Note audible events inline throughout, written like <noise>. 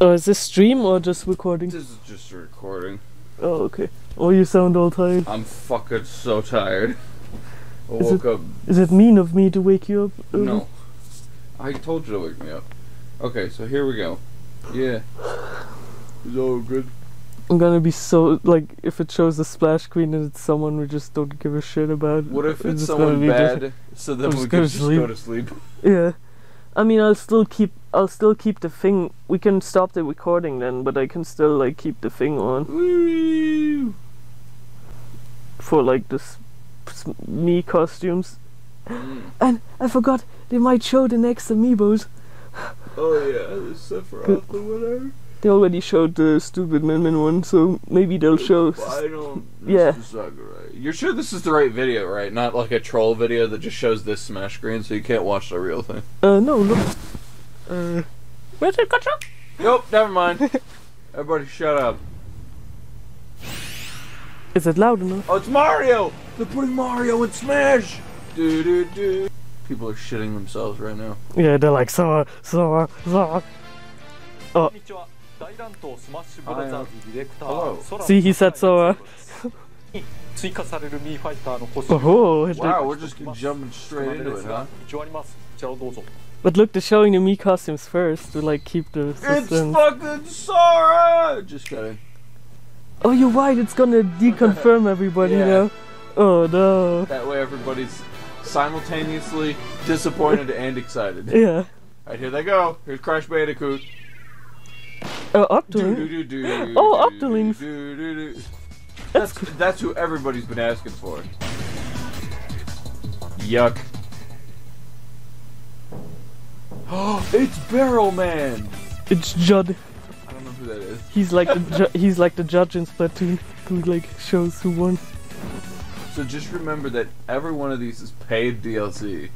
Oh, is this stream or just recording? This is just a recording. Oh, okay. Oh, you sound all tired. I'm fucking so tired. I Is woke up. Is it mean of me to wake you up? early? No. I told you to wake me up. Okay, so here we go. Yeah. It's all good. I'm gonna be so like if it shows the splash screen and it's someone we just don't give a shit about. What if I'm it's someone bad? different. So then I'm we just can just sleep. go to sleep. Yeah. I mean, I'll still keep. I'll still keep the thing. We can stop the recording then, but I can still like keep the thing on Woo! for like this me costumes. Mm. And I forgot they might show the next amiibos. Oh yeah, the Sephiroth or whatever. They already showed the stupid Min Min one, so maybe they'll show. Final. Yeah. Mr. Sakurai. You're sure this is the right video, right? Not like a troll video that just shows this smash screen, so you can't watch the real thing. Uh, no, look. Uh, where's it got Nope, never mind. Everybody, shut up. Is it loud enough? Oh, it's Mario! They're putting Mario in Smash! Do do do. People are shitting themselves right now. Yeah, they're like so, so, so. こ See, he said so. Uh... oh, wow, we're just jumping straight into it, huh? But look, they're showing the Mii costumes first to like keep the system. It's fucking Sora! Just kidding. Oh, you're right, it's gonna deconfirm everybody yeah. now. Oh no. That way everybody's simultaneously disappointed and excited. Yeah. Alright, here they go. Here's Crash Bandicoot. Oh, Octoling. Oh, Octolings. That's that's who everybody's been asking for. Yuck. Oh, <gasps> it's Barrel Man. it's Judd. I don't know who that is. He's like the he's like the judge in Splatoon who like shows who won. So just remember that every one of these is paid DLC.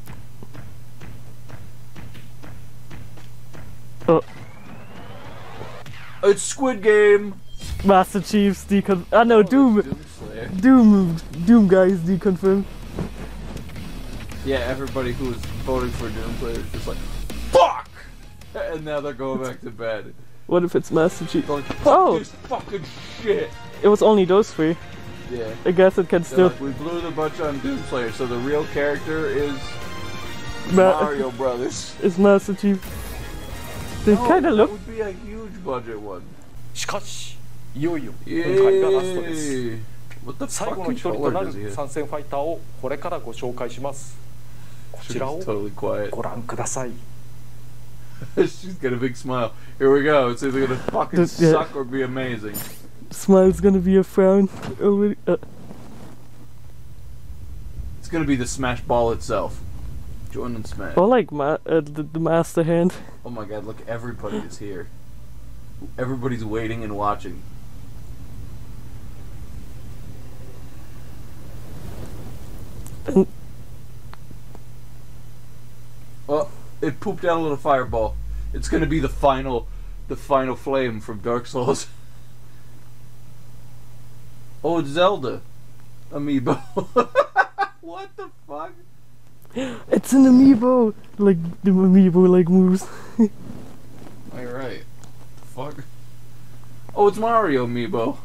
Oh. It's Squid Game. Master Chief's decon. Ah no, Doom. Doomslayer. Doom. Doom guys deconfirmed. Yeah, everybody who was voting for Doomslayer is just like, fuck! And now they're going back to bed. What if it's Master Chief? Fuck Oh. this fucking shit! It was only those three. Yeah. I guess it can still. like, we blew the bunch on Doomslayer, so the real character is Ma- Mario Brothers. <laughs> It's Master Chief. They No, kind of that look. would be a huge budget one. しかしいよいよ今回がラストです Yay! What the 最後の fucking 一人と color な does he る have? 参戦ファイターをこれからご紹介しますこちらを She's totally quiet. ご覧ください <laughs> She's got a big smile. Here we go. It's either gonna fucking Does- yeah. suck or be amazing. Smile's gonna be a frown already. Uh, It's gonna be the Smash Ball itself. Join in Smash. or like ma- uh, the, the Master Hand. Oh my god, look, everybody is here. Everybody's waiting and watching. And- Well, it pooped out a little fireball. It's gonna be the final, the final flame from Dark Souls. <laughs> Oh, it's Zelda. Amiibo. <laughs> what the fuck? <gasps> It's an amiibo! Like, the amiibo like moves. <laughs> Alright. Fuck. Oh, it's Mario Amiibo.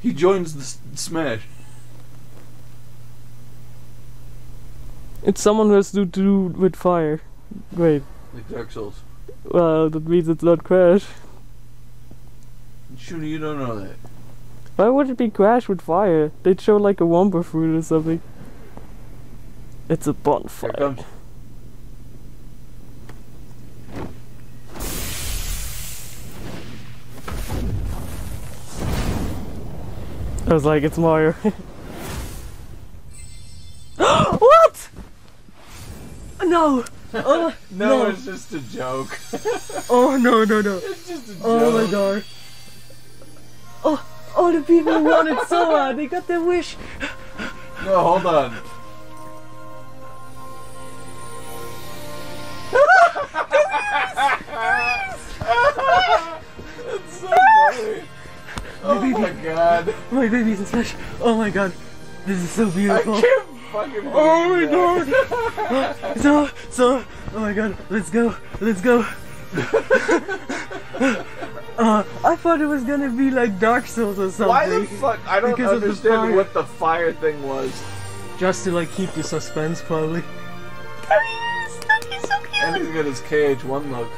He joins the Smash. It's someone who has to do with fire. Great. Like Dark Souls. Well, that means it's not Crash. Shooter, you don't know that. Why would it be Crash with fire? They'd show like a Wumpa fruit or something. It's a bonfire. I was like, it's Mario. <laughs> what? No! <laughs> Oh, No, No. it's just a joke. <laughs> oh no, no, no. it's just a joke. Oh my god. Oh, oh, the people wanted Sora. They got their wish. No, hold on. Oh my god. My baby's in Smash. Oh my god. This is so I beautiful. can't fucking Oh my god. <laughs> So, so, oh my god. Let's go. Let's go. <laughs> Uh, I thought it was gonna be like Dark Souls or something. Why the fuck? I don't Because of the understand what the fire thing was. Just to like keep the suspense, probably. And he's got his KH1 look.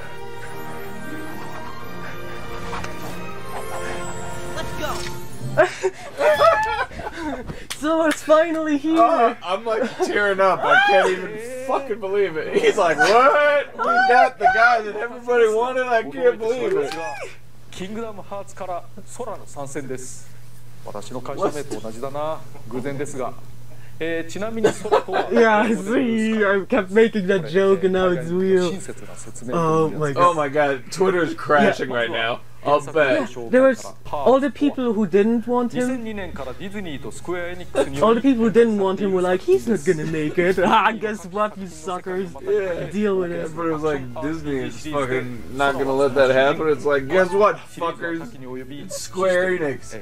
<laughs> So it's finally here. Oh, I'm like tearing up. I can't even fucking believe it. He's like, what? We got the guy that everybody wanted. I 驚 can't いてしまい believe ます it. がキングダムハーツから空の参戦です私の会社名と同じだな偶然ですが、えーちなみに空とは Yeah, I see. I kept making that joke and now it's 親 real. 切な説明 Oh 文 my です Oh god. my god, Twitter's crashing right now. there was <laughs> all the people who didn't want him. all the people who didn't want him were like, he's not gonna make it. <laughs> <laughs> I guess what, you suckers? Yeah. Deal with it. But it was like Disney is fucking not gonna let that happen. It's like, guess what, fuckers? It's Square Enix.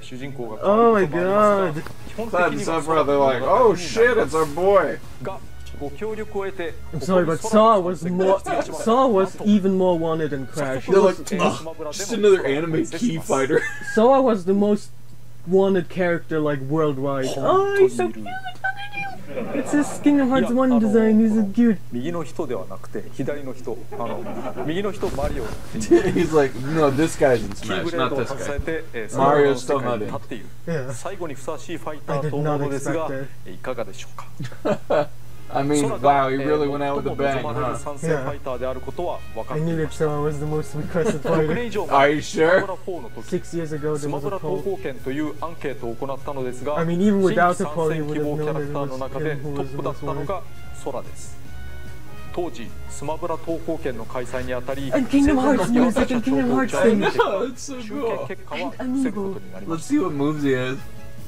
Oh my god. Cloud and Sephiroth, they're like, oh shit, it's our boy. I'm sorry, but Sora was more Sora was even more wanted than Crash. They're like, Ugh, just another anime key fighter. <laughs> Sora was the most wanted character like worldwide. Oh, oh he's so cute. It's his of Hearts 1 uh, design, he's a cute. he's like, no, this guy's in Smash, not this guy. Mario's still not in. Yeah. I did not expect that. I mean, wow, he really uh, went out with a bang, huh? Yeah. I knew that Sora was the most requested fighter. Are you sure? Six years ago, there was a poll. I mean, even without the poll, you would have known that it was him who was the most worried. And Kingdom Hearts music and Kingdom Hearts thing. I know, it's so cool. And Amiibo. Let's see what moves he has.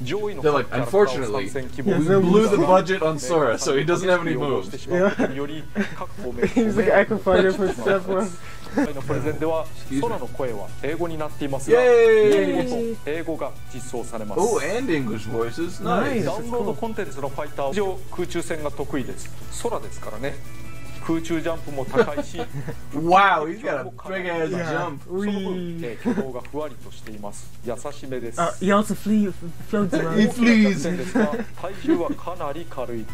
上位の They're like, unfortunately, Yeah, 望 We blew the budget on Sora, so he doesn't have any moves. しまうことにより各方面 He's like Echo Fighter for Sephiroth. 今回のプレゼンでは空の声は英語になっていますイが英語と英語が実装されます Oh, and English voices. Nice. ダウンロードコンテンツのファイター上空中戦が得意です空ですからね空中ジャンプも高いし Wow, <laughs> he's got a big ass Yeah. jump. その分、 Wee. えー、挙動がふわりとしています優しめです、 Uh, he also flee, floats い around. 大きな弱点ですが体重はかなり軽い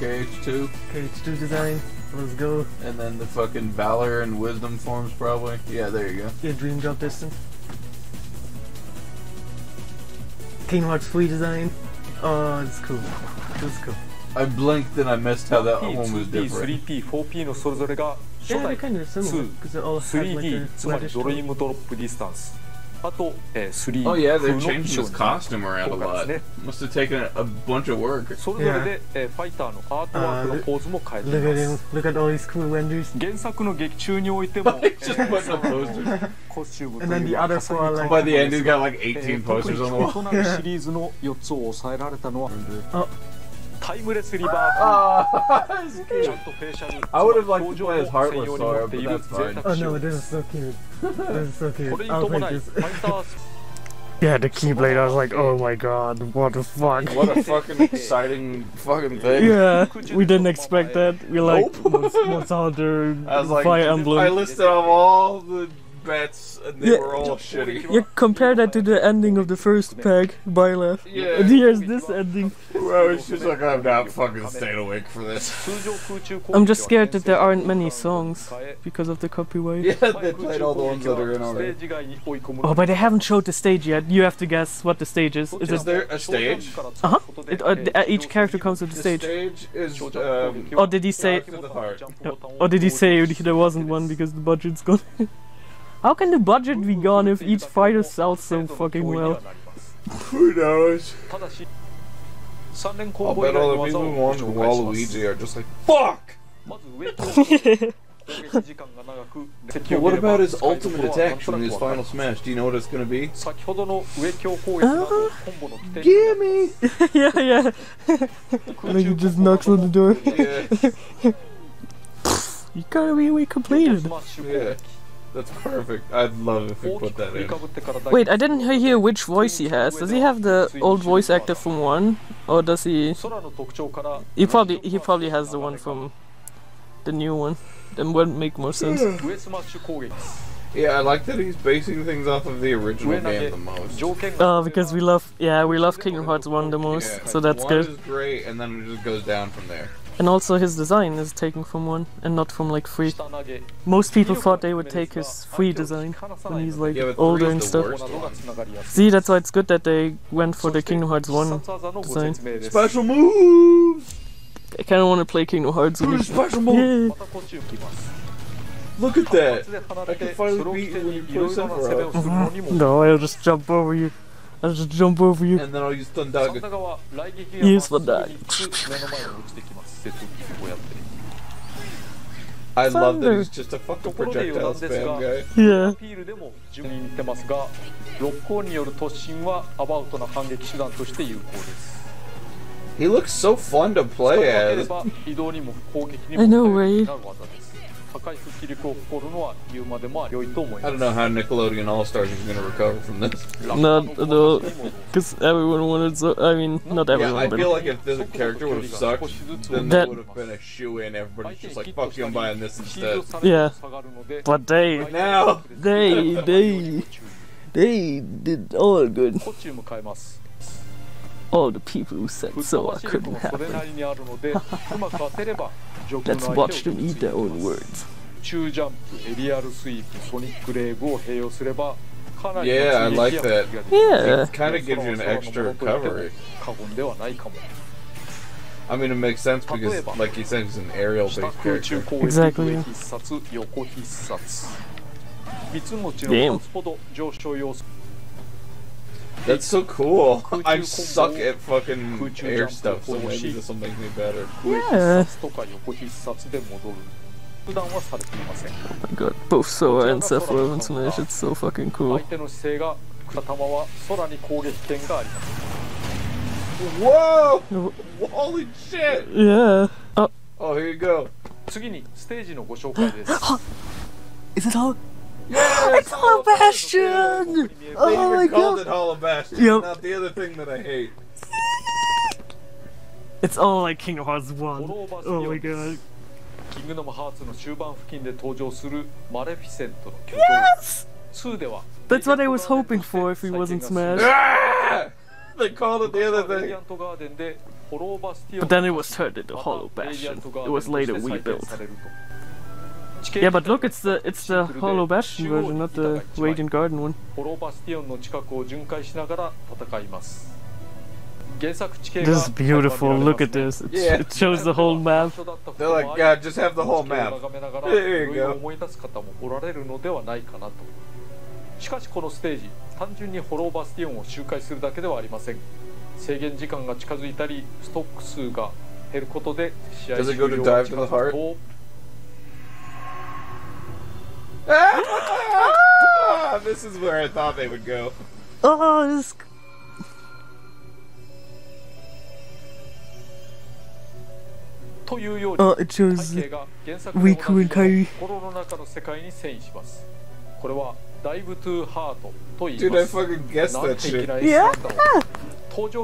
Yeah, KH2, Okay, H2 design. Let's go. and then the fucking Valor and Wisdom forms, probably. Yeah, there you go. Yeah, dream drop distance. Kingdom Hearts free design. Oh, it's cool. It's cool. I blinked and I missed how that one was P2P、 different. 3P、4P のそれぞれが初 Yeah, 代 they're kind of similar because they all have like 3D a つまり reddish ドリー tone. ムドロップディスタンスあと、えー、3 Oh yeah, 風 they're の衣 changing 装 his に costume around a 効果 lot. ですね Must have taken a, a bunch of work. それぞれで、えーファイターのアートワークのポーズも変えてい Look ま at him. す Look at all these cool renders. 原作の劇中においても He's just <laughs> putting up posters. コスチュームと And then いう the のは other 重 four ね are て like- By the end, he's got like え 18 ー特 posters に on the 人 wall. となるシリーズの4つを抑えられたのはあ タイムレスリバー Ah, 風ちょっと傾斜に I would have liked to 表情 play as も Heartless 専用に Sora, 持って but いる that's 贅 fine. 沢 Oh 仕 no, 様 this is so cute. This is so こ cute. れに I'll 伴 take い this. ファイター Yeah, the Keyblade. I was like, oh my god, what the fuck. What a fucking <laughs> exciting fucking thing. Yeah, we didn't expect that. We like Nope. Monster Monster Hunter, I was like, Fire I Emblem. listed off all the bets, and they yeah, were all shitty. You compare that to the ending of the first pack, by left. Yeah. And here's this ending. Well, it's just like, I'm not fucking staying awake for this. I'm just scared that there aren't many songs because of the copyright. Yeah, they played all the ones that are in already. Oh, but they haven't showed the stage yet. You have to guess what the stage is. Is, is there a stage? Uh-huh. Uh, uh, each character comes with a stage. The stage is, um, or did he say... Or did he say there wasn't one because the budget's gone? <laughs> How can the budget be gone if each fighter sells so fucking well? Who knows? I'll bet all the people who want Waluigi are just like, FUCK! <laughs> what about his ultimate attack from his final smash? Do you know what it's gonna be? Uh, gimme! <laughs> yeah, yeah. and then he just knocks on the door. <laughs> You gotta be, we completed. Yeah. That's perfect. I'd love if you put that in. Wait, I didn't hear which voice he has. Does he have the old voice actor from one, or does he? He probably he probably has the one from the new one. Then would make more sense. <sighs> Yeah, I like that he's basing things off of the original game the most. Oh, because we love yeah we love Kingdom Hearts one the most, yeah, so that's one good. One is great, and then it just goes down from there. And also his design is taken from one, and not from like free. Most people thought they would take his free design, when he's like yeah, older and stuff. See, that's why it's good that they went for the Kingdom Hearts 1 design. Special moves! I kinda wanna play Kingdom Hearts again. Special move! Yeah. Look at that! I can finally beat you when you play Sephiroth. no, I'll just jump over you. I'll just jump over you. And then I'll use Thundaga. Use Thundaga. I Thunder. love that he's just a fucking projectile spam guy. Yeah. He looks so fun to play as. I know, right? I don't know how Nickelodeon All Stars is going to recover from this. No, no, because everyone wanted so. I mean, not everyone. Yeah, I feel like if this character would have sucked, then that would have been a shoe in. Everybody's just like, "Fuck you, I'm buying this instead." Yeah, but they now they they they did all good. All the people who said so I couldn't happen. <laughs> Let's watch them eat their own words. Yeah, I like that. Yeah. It kind of gives you an extra recovery. I mean, it makes sense because, like you said, it's an aerial-based character. Exactly. Yeah. Damn. That's so cool. Could <laughs> I you suck combo- at fucking could you air jump stuff, so forward maybe sheet? this will make me better. 上 Yeah. 必殺とか横必殺で戻る普段はされていません Oh my god, both Sora and Sephiroth and Smash, it's so fucking 相 cool. 手の姿勢が片玉は空に攻撃権があります Whoa! Holy shit! Yeah. Oh, Oh, here you go. 次にステージのご紹介です is it all? Yes, it's Hollow Bastion! They oh my called god! it Hollow Bastion, yep. not the other thing that I hate. It's all like Kingdom Hearts 1. Oh my god. キングダムハーツの終盤付近で登場するマレフィセントの挙動 yes! That's what I was hoping for if he wasn't smashed. Ah! They called it the other thing. But then it was turned into Hollow Bastion. It was later rebuilt. 建されると Yeah, but look, it's the it's the Hollow Bastion version, not the Radiant Garden one. フォローバスティオンの近くを巡回しながら戦います原作地形 This が is beautiful. Look at this. It's, Yeah. It shows the whole map. They're like, God, just have the whole map. 眺めながら There you いろいろ go. 思い出す方もおられるのではないかなとしかしこのステージ単純にフォローバスティオンを周回するだけではありません制限時間が近づいたりストック数が減ることで試合 Does 終 it go to 了が dive 近 to づ the く heart? と Ah, this is where I thought they would go. Oh, this. Oh, it shows Riku and Kairi. これはダイブトゥーハートと言います。Dude, I fucking guessed that shit. Yeah!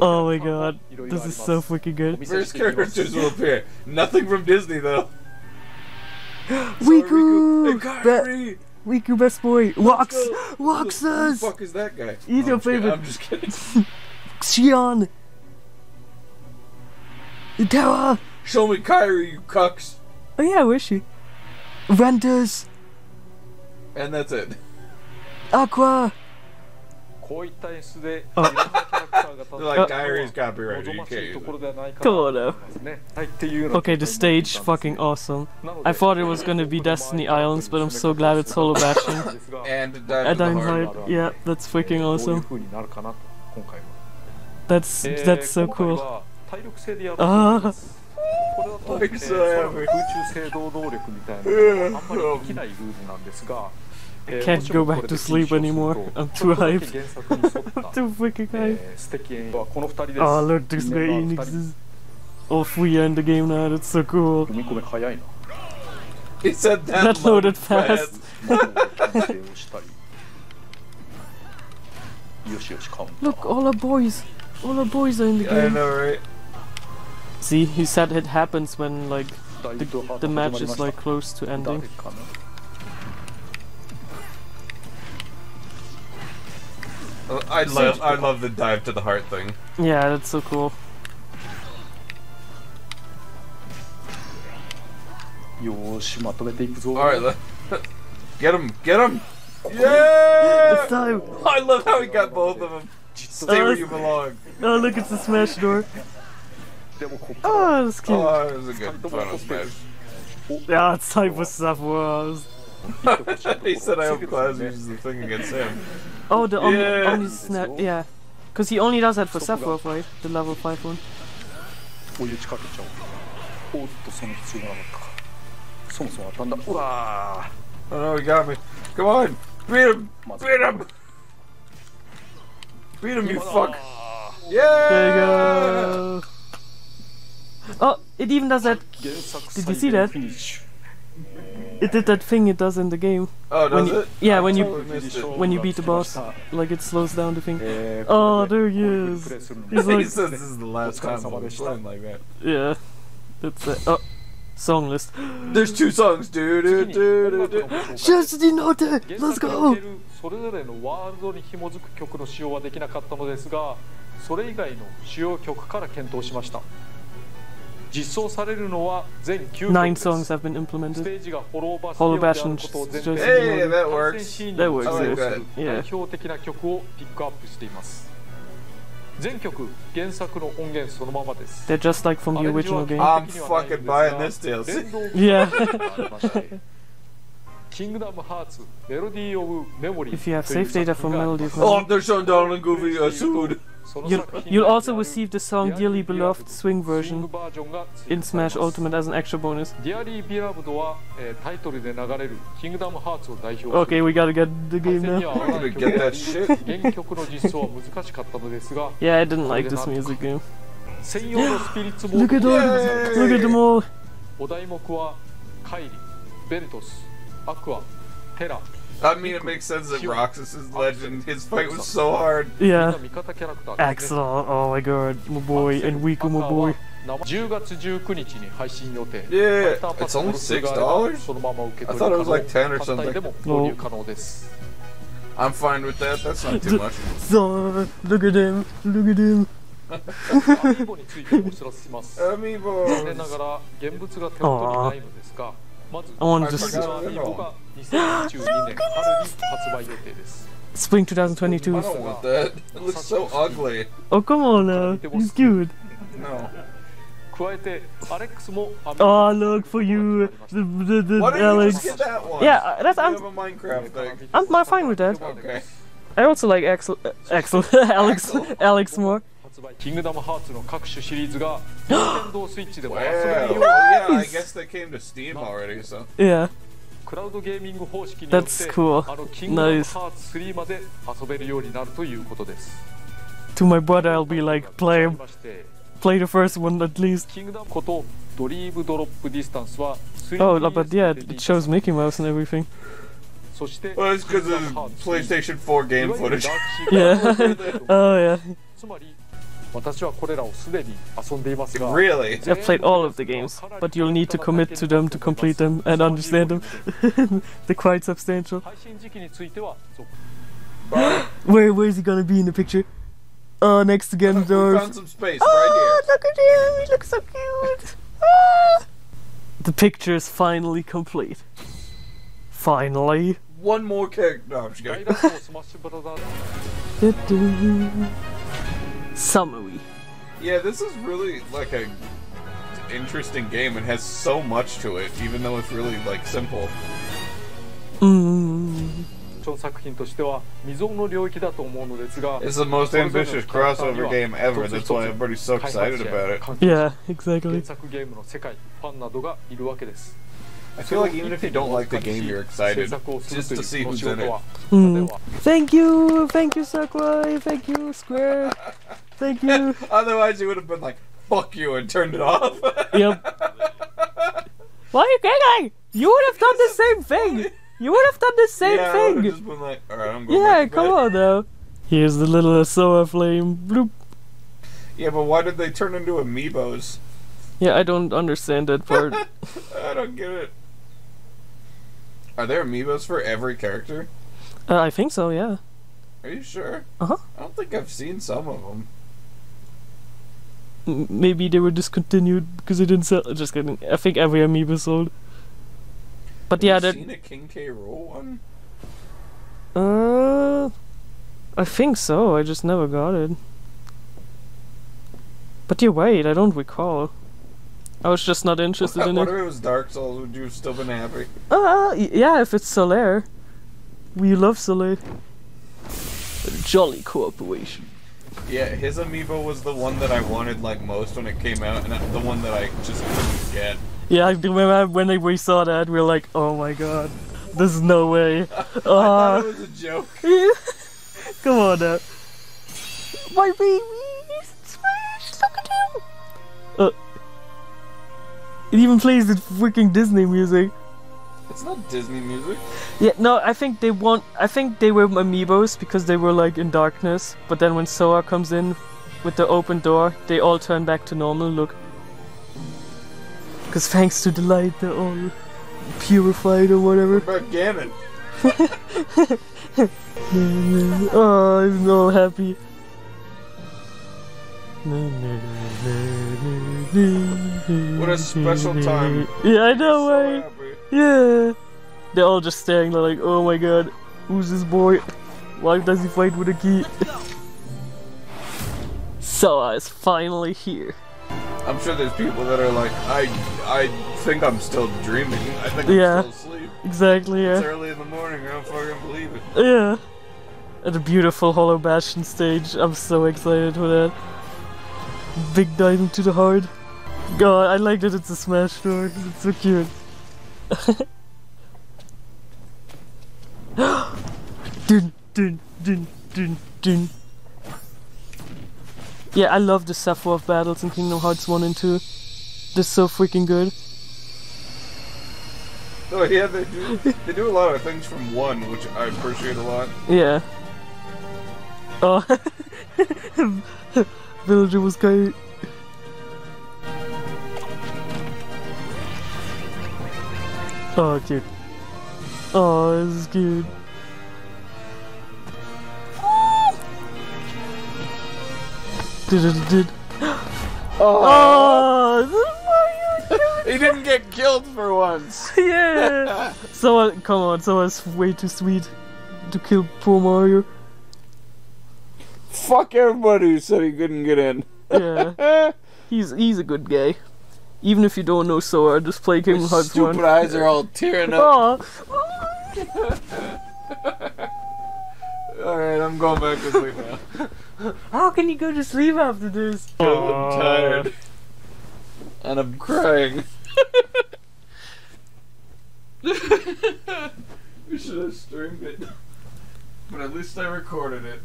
Oh my god. This is so fucking good. First characters will appear. Nothing from Disney though. <gasps> Hey, Be- best boy. Wax! Who the fuck is that guy? He's No, your I'm just kidding, favorite. I'm just kidding. <laughs> Xion! Terra! Show me Kairi, you cucks. Oh yeah, where is she? Ventus! And that's it. Aqua! こういった演出でいろんなキャラクターが立って like diaries okay the stage fucking awesome. I thought it was gonna be Destiny Islands but I'm so glad it's Hollow Bastion <laughs> and Dying Heart. Yeah that's freaking awesome. that's that's so cool. ah. I can't go back to sleep anymore. I'm too <laughs> hyped. I'm <laughs> too freaking hyped. Oh, look, this Square Enix is all free in the game now. That's so cool. He said that, that loaded fast. <laughs> look, all our boys. All our boys are in the yeah, game. I know, right? See, he said it happens when, like, the, the match is, like, close to ending. I love I love the dive to the heart thing. Yeah, that's so cool. Yosh, Alright, <laughs> get him, get him! Yeah! This time! I love how he got both of them. Stay oh, where you belong. Oh, look, it's the smash door. Oh, that's cute. Oh, it was a good final smash. Ja, Zeit muss es abwarten. <laughs> he said I have Claire's the thing against him. <laughs> Oh, the Omni, yeah. Omnislash, yeah. Because he only does that for Sephiroth, right? The level 5 one. Oh no, he got me. Come on! Beat him! Beat him! Beat him, you fuck! Yeah! There you go! Oh, it even does that. Did you see that? It did that thing it does in the game Oh, when does you, it? yeah, I when you totally it. when you beat the boss, like it slows down the thing. ュえー Oh, there で he is. He's He like, says this is the last time Samada playing like that. yeah, that's it. Oh, song list. There's two songs, 楽のご紹介 Just the note. 原 Let's go. それぞれのワールドに紐づく曲の使用はできなかったのですがそれ以外の主要曲から検討しました Nine songs have been implemented. Hollow Bash Hey, that works. That works. I. Yeah. 全曲原作の音源そのままです。They're just like from the original game. I'm fucking buying this DLC. yeah. If you have save data for Melody of Memory... Oh, they're shown down and goofy uh, soon! You'll, you'll also receive the song Dearly Beloved Swing version in Smash Ultimate as an extra bonus. Okay, we gotta get the game now. get that shit. yeah, I didn't like this music game. look at all! Look at them all! Of. Terra. I mean, it makes sense that Roxas' is legend. His fight was so hard. Yeah. Axel, oh my god, my boy, and Riku, my boy. Yeah, it's only $6? I thought it was like 10 or something. でも購入可能です。I'm fine with that, that's not too <laughs> much. So, look at him, look at him. Amiibo <laughs> についてお知らせします。Amiibo! 残念ながら、現物が手元にないのですが、I want to just... <laughs> Spring 2022. I don't want that. It looks so ugly. Oh, come on now. It's good. No. Oh, look for you, the, the, the Why Alex. You that one? Yeah, uh, that's I'm. I'm, I'm fine with that. Okay. I also like Axel, uh, Axel, <laughs> Alex, Axel? Alex more. 発売キングダムハーツの各種シリーズが任天堂スイッチでも Wow. 遊べる Oh よう yeah, I guess they came to Steam already. So. Yeah, クラウドゲーミング方式によって That's cool. あのキングダム Nice. ハーツ3まで遊べるようになるということです to my brother, I'll be like, play, まして play the first one at least. キングダムことドリームドロップディスタンスは Oh, 3DS but yeah, でリリー it ス shows Mickey Mouse and everything. そして Well, it's because of PlayStation 4 game いわゆる footage. ダークシー Yeah. oh yeah, Really? I've played all of the games, but you'll need to commit to them to complete them and understand them. <laughs> They're quite substantial. where where is he gonna be in the picture? Oh, next to Ganondorf. <laughs> found some space oh, right ah, here. look at him! He looks so cute. Ah. The picture is finally complete. Finally. One more character. No, I'm just kidding. <laughs> Summary. Yeah, this is really like a interesting game and has so much to it, even though it's really like simple. Mm. ション作品としては未曾有の領域だと思うのですが It's the most ambitious crossover game ever. That's why everybody's so 開発 excited 者 about や it. 関係者 Yeah, exactly. 原作ゲームの世界ファンなどがいるわけです I feel like even if you don't like the game, you're 制 excited 作をする just とい to う see この who's 仕 in 事 it. は Mm. では Thank you, thank you, Sakurai, thank you, Square, <laughs> thank you. <laughs> Otherwise, you would have been like, "Fuck you" and turned it off. <laughs> Yep. Why are you giggling? You would have done the same thing. You would have done the same yeah, I thing. just been like, "All right, I'm going Yeah, come on though. Here's the little Sora flame. Bloop. Yeah, but why did they turn into amiibos? Yeah, I don't understand that part. <laughs> I don't get it. Are there amiibos for every character? uh, I think so, yeah. Are you sure? Uh-huh. I don't think I've seen some of them. M- Maybe they were discontinued because they didn't sell. Just kidding. I think every amiibo sold. But yeah, Have you that. seen a King K. Rool one? Uh, I think so. I just never got it. But you're right. I don't recall. I was just not interested what in it. if it was Dark Souls? Would you have still been happy? Uh, yeah, if it's Solaire. We love Solaire. Jolly cooperation. Yeah, his amiibo was the one that I wanted like most when it came out, and uh, the one that I just couldn't get. Yeah, I remember when we saw that, we were like, oh my god, there's no way. <laughs> I thought Uh, it was a joke. <laughs> come on now. My baby smash, look at him. Uh, it even plays the freaking Disney music. It's not Disney music. Yeah, no, I think they want. I think they were amiibos because they were like in darkness. But then when Sora comes in with the open door, they all turn back to normal look. Because thanks to the light, they're all purified or whatever. What about Ganon? <laughs> oh, I'm all happy. What a special time. Yeah, I know, So right? Yeah. They're all just staring they're like, oh my god, who's this boy? Why does he fight with a key? <laughs> Sora uh, is finally here. I'm sure there's people that are like, I, I think I'm still dreaming. I think I'm Yeah. still asleep. Exactly, yeah. It's early in the morning. I don't fucking believe it. Yeah. And a beautiful Hollow Bastion stage. I'm so excited for that. Big dive into the heart. God, I like that it's a smash door. It's so cute. Dun, dun, dun, dun, dun. Yeah, I love the Sephiroth battles in Kingdom Hearts 1 and 2. They're so freaking good. Oh yeah, they do. They do a lot of things from one, which I appreciate a lot. Yeah. Oh. <laughs> Villager was great. Oh, cute. <gasps> Oh, this is cute. Did it did. Oh, this is Mario. He didn't get killed for once. <laughs> yeah. <laughs> Someone, come on, someone's way too sweet to kill poor Mario. Fuck everybody who said he couldn't get in. Yeah, <laughs> he's he's a good guy. Even if you don't know Sora, just play Kingdom Hearts Stupid 1. eyes are all tearing up. <laughs> Alright, I'm going back to sleep now. <laughs> How can you go to sleep after this? <laughs> I'm tired. And I'm crying. we should have streamed it. But at least I recorded it.